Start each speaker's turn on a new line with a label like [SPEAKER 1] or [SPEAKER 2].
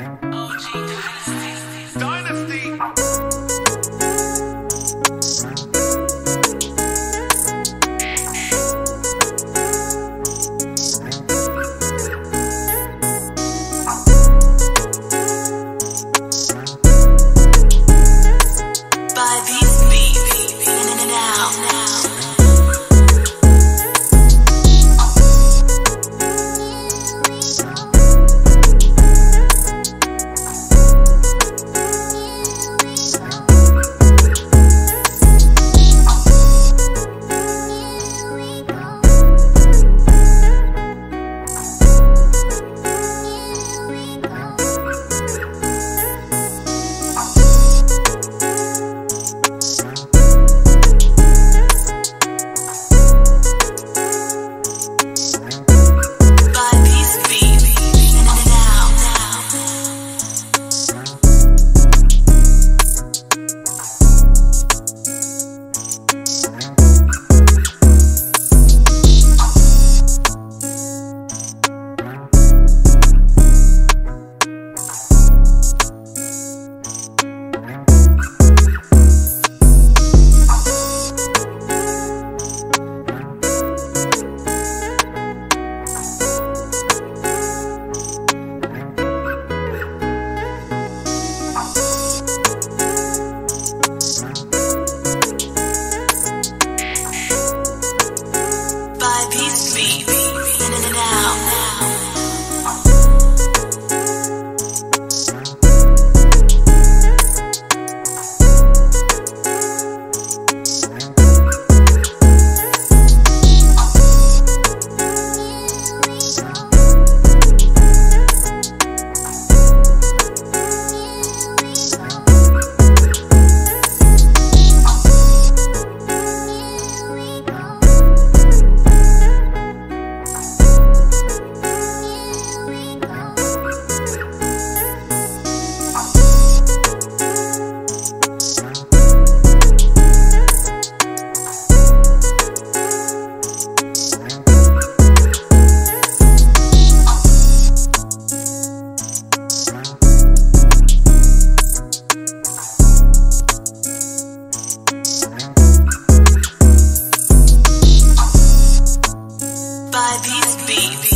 [SPEAKER 1] Bye. beat.